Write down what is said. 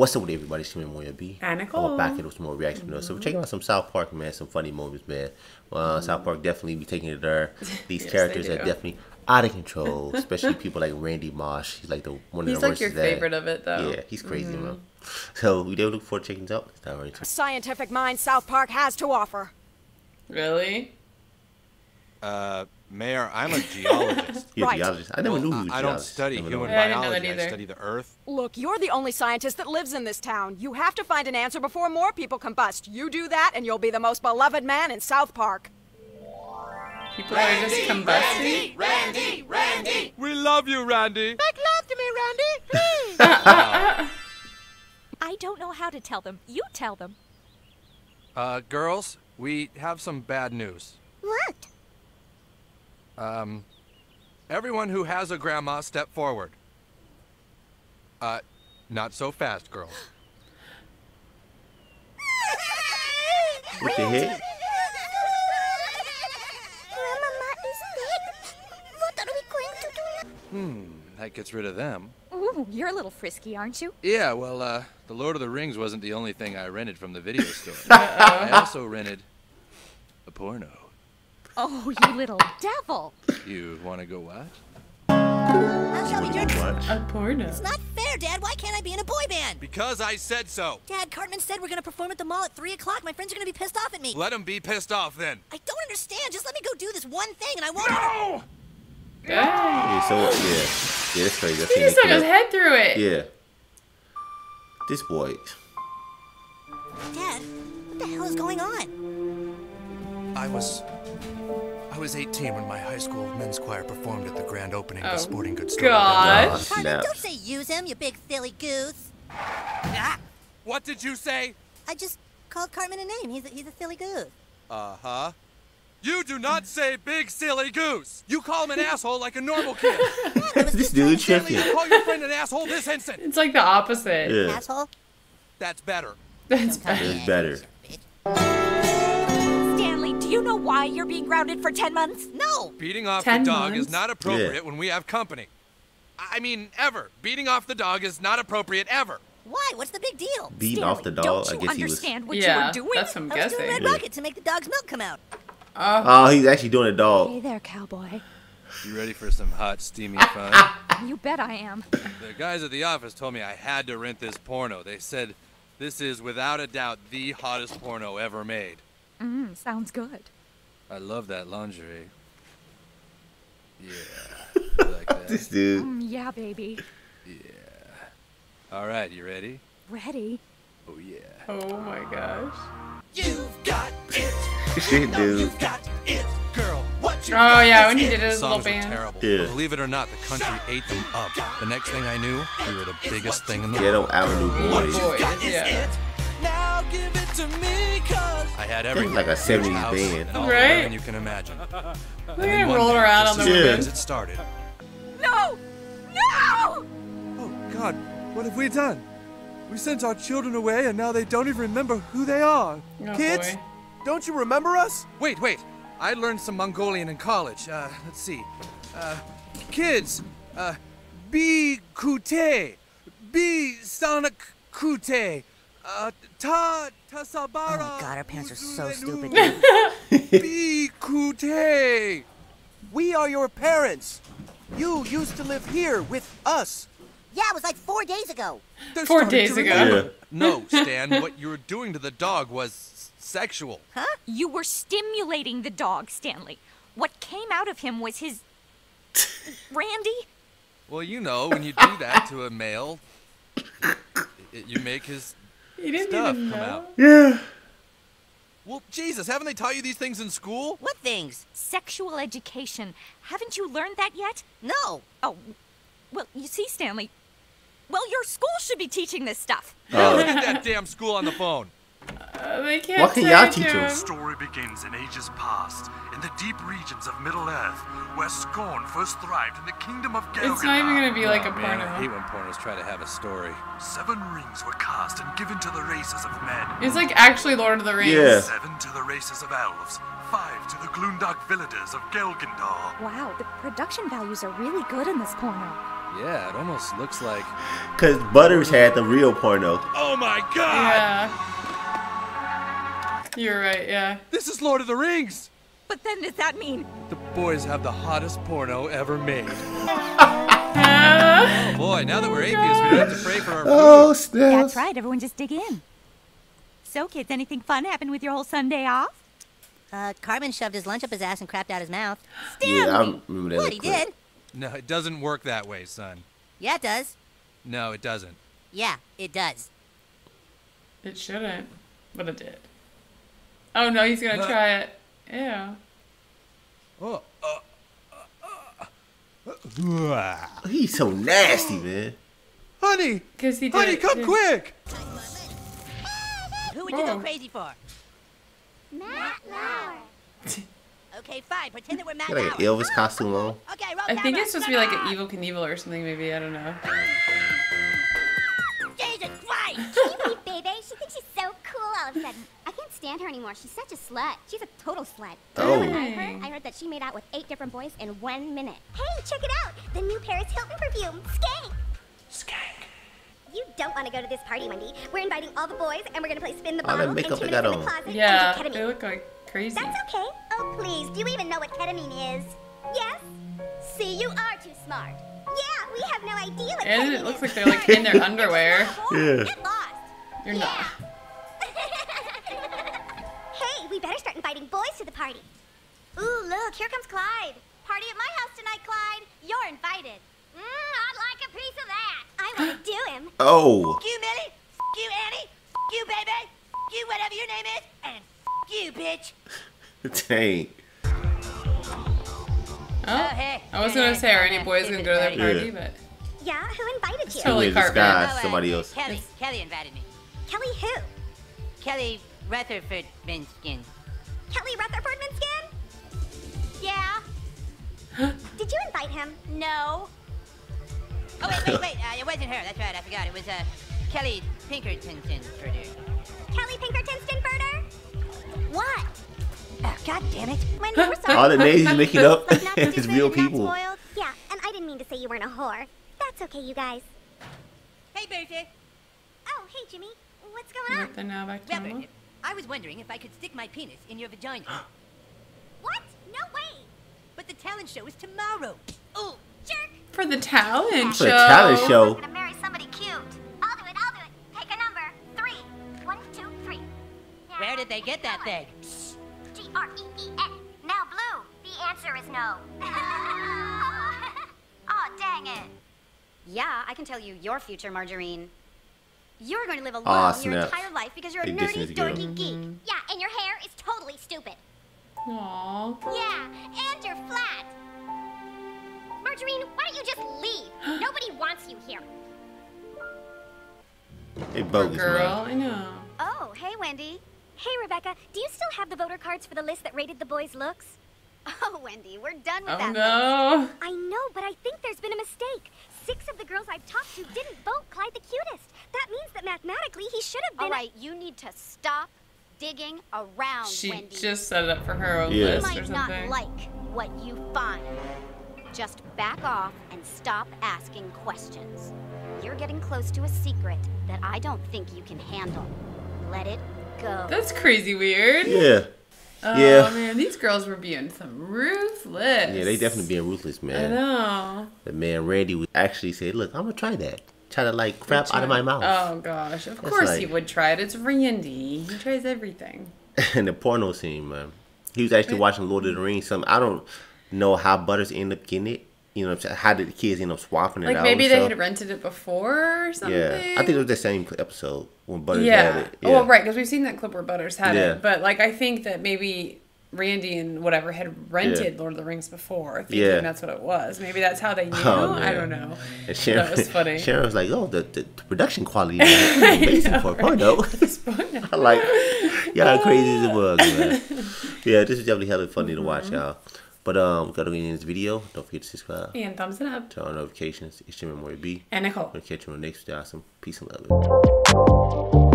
What's up with everybody? It's Mario B. And I'm Nicole. back with some more reaction videos. So we're checking out some South Park, man. Some funny moments, man. Uh, South Park definitely be taking it there. These Yes, characters are definitely out of control. Especially people like Randy Marsh. He's like the one of He's the like worst your at that. favorite of it, though. Yeah, he's crazy, man. So we do look forward to checking it out. Let's right scientific mind South Park has to offer. Really? Uh, Mayor, I'm a geologist. He's a Right. geologist. I never knew he was a I I don't study Never human knew. Yeah, I didn't know biology. that I study the Earth. Look, you're the only scientist that lives in this town. You have to find an answer before more people combust. You do that, and you'll be the most beloved man in South Park. People are just combusting? Randy, Randy, Randy. We love you, Randy. Make love to me, Randy. Please. I don't know how to tell them. You tell them. Uh, girls, we have some bad news. What? Um, everyone who has a grandma, step forward. Uh, not so fast, girls. What the heck? Grandmama is dead. What are we going to do Hmm, that gets rid of them. Ooh, you're a little frisky, aren't you? Yeah, well, uh, The Lord of the Rings wasn't the only thing I rented from the video store. I also rented a porno. Oh, you little devil. You want to go watch? How shall we do this? Watch. A porno. It's not fair, Dad. Why can't I be in a boy band? Because I said so. Dad, Cartman said we're gonna perform at the mall at 3 o'clock. My friends are gonna be pissed off at me. Let them be pissed off then. I don't understand. Just let me go do this one thing and I won't. No! Good. Yeah, so yeah, yeah, that's crazy. I He just stuck his head through it. Yeah. This boy. Dad, what the hell is going on? I was. I was 18 when my high school men's choir performed at the grand opening of Oh, the sporting goods store. in God. Oh, Cartman, snap. don't say use him, you big silly goose. Ah, What did you say? I just called Cartman a name. He's a, he's a silly goose. Uh huh. You do not say big silly goose. You call him an asshole like a normal kid. this dude Stanley, you call your friend an asshole this instant. It's like the opposite. Yeah, Asshole. That's better. That's Don't call bad. me It's an better. You know why you're being grounded for 10 months? No. Beating off Ten the dog months? is not appropriate Yeah. when we have company. I I mean, ever. Beating off the dog is not appropriate ever. Why? What's the big deal? Beating off the dog. Don't I you guess he was. what Yeah, you were doing? that's what I'm I was doing. Red Yeah. Rocket to make the dog's milk come out. Oh. oh, Oh, he's actually doing a dog. Hey there, cowboy. You ready for some hot, steamy fun? You bet I am. the guys at the office told me I had to rent this porno. They said this is without a doubt the hottest porno ever made. Mm, sounds good. I love that lingerie. Yeah. You like that? This dude. Mm, yeah, baby. Yeah. All right, you ready? Ready? Oh yeah. oh my gosh. You've got it. Shit, dude. You've got it, girl. What you Oh yeah, when he did his little Songs were band. terrible. Yeah. Believe it or not, the country ate them up. The next thing I knew, we were the biggest thing in the Ghetto world. Avenue Boy, Boys. yeah. Now give it to me, cause I had everything. like a Huge 70s house band. and Right? women you can imagine. Look at And him one rolling around on the Yeah. as it started. No! No! Oh, God, what have we done? We sent our children away and now they don't even remember who they are. Oh, Kids, boy. don't you remember us? Wait, wait. I learned some Mongolian in college. Uh, let's see. Uh, kids, uh, bi kute, bi sanak kute, uh, ta tasabara. Oh, God, our parents are so stupid. Bi kute. We are your parents. You used to live here with us. Yeah, it was like four days ago. They're Four days ago. Yeah. No, Stan, what you were doing to the dog was sexual. Huh? You were stimulating the dog, Stanley. What came out of him was his. Randy? Well, you know, when you do that to a male, you make his He didn't stuff even come know. out. Yeah. Well, Jesus, haven't they taught you these things in school? What things? Sexual education. Haven't you learned that yet? No. Oh, well, you see, Stanley. Well, your school should be teaching this stuff. Oh, Get that damn school on the phone. Uh, they can't Why can't say teach to him? him. story begins in ages past, in the deep regions of Middle Earth, where scorn first thrived in the kingdom of Gelgadar. It's not even gonna be like a Oh, man, I hate when pornos try to have a story. Seven rings were cast and given to the races of men. It's like actually Lord of the Rings. Yeah. Seven to the races of elves, five to the Gloondark villagers of Gelgandar. Wow, the production values are really good in this porno. Yeah, it almost looks like. Cause Butters had the real porno. Oh my god! Yeah. You're right, yeah. This is Lord of the Rings! But then does that mean The boys have the hottest porno ever made. Oh boy, now that we're atheists, we don't have to pray for our food. Oh snap! That's right, everyone just dig in. So, kids, anything fun happened with your whole Sunday off? Uh, Cartman shoved his lunch up his ass and crapped out his mouth. Yeah, I remember that. What, he clip. did? No, it doesn't work that way, son. Yeah, it does. No, it doesn't. Yeah, it does. It shouldn't, but it did. Oh no, he's gonna try it. Yeah. Oh, uh, uh, uh, uh, He's so nasty, man. honey! Cause he did Honey, it come too. quick! Who would you go crazy for? Matt Lauer. Okay, fine. Pretend that we're Matt Got like an Elvis costume on. Okay, roll I think it's supposed to be like an Evel Knievel or something, maybe. I don't know. Anymore. She's such a slut. She's a total slut. You know I Oh. heard? I heard that she made out with eight different boys in one minute. Hey, check it out! The new Paris Hilton perfume, Skank! Skank. You don't want to go to this party, Wendy. We're inviting all the boys, and we're gonna play spin the bottle and makeup two they minutes in the on. closet Yeah, and do they look like crazy. That's okay. Oh, please. Do you even know what ketamine is? Yes? See, you are too smart. Yeah, we have no idea what And ketamine it looks is. like they're like in their underwear. Yeah. You're not. Hey, we better start inviting boys to the party. Ooh, look, here comes Clyde. Party at my house tonight, Clyde. You're invited. Mmm, I'd like a piece of that. I want to do him. Oh. F you, Millie. F you, Annie. F you, baby. F you, whatever your name is. And f you, bitch. Dang. Oh, hey. I was gonna say, are any boys gonna go to their Yeah. party? But Yeah, who invited you? It's totally in carpet. disguise. Oh, uh, somebody else. Kelly. Kelly invited me. Kelly who? Kelly Rutherford Minskin. Kelly Rutherford Minskin? Yeah. Huh? Did you invite him? No. Oh, wait, wait, wait. Uh, it wasn't her. That's right. I forgot. It was uh, Kelly Pinkerton. Kelly Pinkerton Stinfurter? What? Oh, God damn it. Wendy, we're sorry. All the names he's making up Like not is real people. Yeah, and I didn't mean to say you weren't a whore. That's okay, you guys. Hey, Bertie. Oh, hey, Jimmy. What's going on? Nothing now back to Well, normal. Bertie, I was wondering if I could stick my penis in your vagina. What? No way. but the talent show is tomorrow. Oh, jerk. For the talent For show. the talent show. I show. was gonna marry somebody cute. I'll do it. I'll do it. Take a number. Three. One, two, three. Where did they get that thing? G R E E N. Now blue. The answer is no. oh, dang it. Yeah, I can tell you your future, Marjorine. You're going to live alone Aw, your snaps. entire life because you're a They nerdy, dissing this girl. dorky geek. Mm-hmm. Yeah, and your hair is totally stupid. Aww. Yeah, and you're flat. Marjorine, why don't you just leave? Nobody wants you here. They Poor bogus, girl. man. I know. Oh, hey, Wendy. Hey, Rebecca. Do you still have the voter cards for the list that rated the boys' looks? Oh, Wendy, we're done with Oh that. no. list. I know, but I think there's been a mistake. Six of the girls I've talked to didn't vote Clyde the cutest. That means that mathematically he should have been. All right, you need to stop digging around, She Wendy. just set it up for her own Yeah. you list or might not like what you find. Just back off and stop asking questions. You're getting close to a secret that I don't think you can handle. Let it go. That's crazy weird. Yeah. Oh Yeah. man, these girls were being some ruthless. Yeah, they definitely being ruthless, man. I man. know. The man Randy would actually say, "Look, I'm gonna try that. Try to like crap out of my mouth." Oh gosh, of That's course he would try it. It's Randy. He tries everything. and the porno scene, man. He was actually watching Lord of the Rings. Some I don't know how Butters ended up getting it. You know, what I'm saying? how did the kids end up swapping it Like out? maybe they stuff? had rented it before or something. Yeah, I think it was the same episode when Butters yeah. had it. Oh, well, right, because we've seen that clip where Butters had Yeah. it. But like, I think that maybe Randy and whatever had rented Lord of the Rings before, thinking Yeah. that's what it was. Maybe that's how they knew. Oh, I don't know. And Sharon, that was funny. Sharon was like, "Oh, the, the, the production quality is amazing for a porno." I like, y'all crazy as it bug, man. Yeah, this is definitely hella funny to Mm-hmm. watch, y'all. But um, we gotta get in this video. Don't forget to subscribe, And thumbs it up. turn on notifications. It's your Mario B. And Nicole. We'll catch you on the next video. Awesome. Peace and love.